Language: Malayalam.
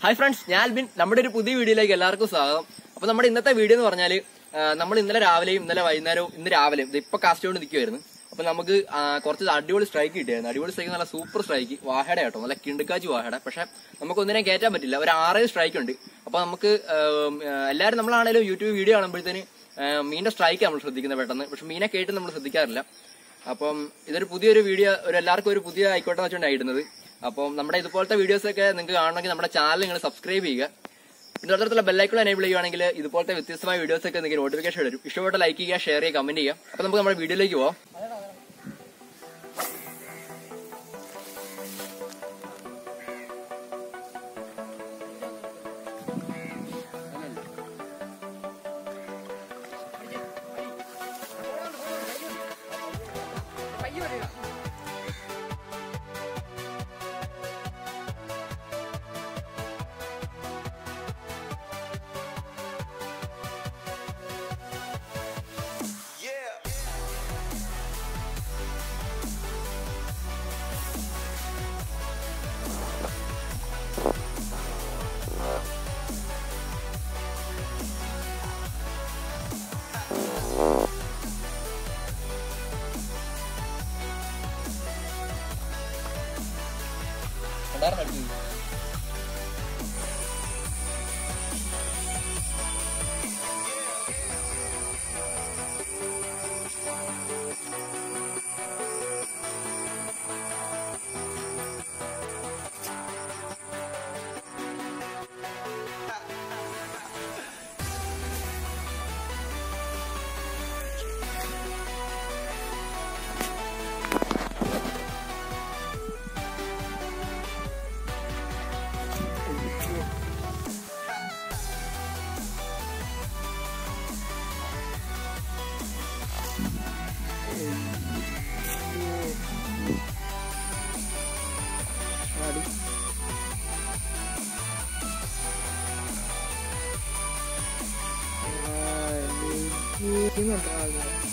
ഹായ് ഫ്രണ്ട്സ് ഞാൻ അൽബിൻ. നമ്മുടെ ഒരു പുതിയ വീഡിയോയിലേക്ക് എല്ലാവർക്കും സ്വാഗതം. അപ്പൊ നമ്മുടെ ഇന്നത്തെ വീഡിയോ എന്ന് പറഞ്ഞാൽ നമ്മൾ ഇന്നലെ രാവിലെയും ഇന്നലെ വൈകുന്നേരവും ഇന്ന് രാവിലെയും ഇപ്പൊ കാസ്റ്റ് കൊണ്ട് നിൽക്കുമായിരുന്നു അപ്പൊ നമുക്ക് കുറച്ച് അടിപൊളി സ്ട്രൈക്ക് കിട്ടിയായിരുന്നു. അടിപൊളി സ്ട്രൈക്ക് നല്ല സൂപ്പർ സ്ട്രൈക്ക് വാഹട കേട്ടോ നല്ല കിണ്ടുക്കാച്ചി വാഹട പക്ഷെ നമുക്ക് ഒന്നിനെ കയറ്റാൻ പറ്റില്ല. ഒരു ആറേഴ് സ്ട്രൈക്ക് ഉണ്ട്. അപ്പൊ നമുക്ക് എല്ലാവരും നമ്മളാണേലും യൂട്യൂബ് വീഡിയോ കാണുമ്പോഴത്തേന് മീനിന്റെ സ്ട്രൈക്ക് നമ്മൾ ശ്രദ്ധിക്കുന്നത് പെട്ടെന്ന്. പക്ഷെ മീനെ കേട്ട് നമ്മൾ ശ്രദ്ധിക്കാറില്ല. അപ്പം ഇതൊരു പുതിയൊരു വീഡിയോ ഒരു എല്ലാവർക്കും ഒരു പുതിയ ആയിക്കോട്ടെ വെച്ചുകൊണ്ടാണ് അപ്പം നമ്മുടെ ഇതുപോലത്തെ വീഡിയോസ് ഒക്കെ നിങ്ങൾക്ക് കാണണമെങ്കിൽ നമ്മുടെ ചാനൽ നിങ്ങൾ സബ്സ്ക്രൈബ് ചെയ്യുക പിന്നെ തൊട്ടടുത്തുള്ള ബെല്ലൈക്കൺ എനേബിൾ ചെയ്യുകയാണെങ്കിൽ ഇതുപോലത്തെ വ്യത്യസ്തമായ വീഡിയോസ് ഒക്കെ നിങ്ങൾക്ക് നോട്ടിഫിക്കേഷൻ വരും ഇഷ്ടപ്പെട്ട ലൈക്ക് ചെയ്യുക ഷെയർ ചെയ്യുക കമന്റ് ചെയ്യുക അപ്പൊ നമുക്ക് നമ്മുടെ വീഡിയോയിലേക്ക് പോവാം kendaraan lagi. 你千万不要离。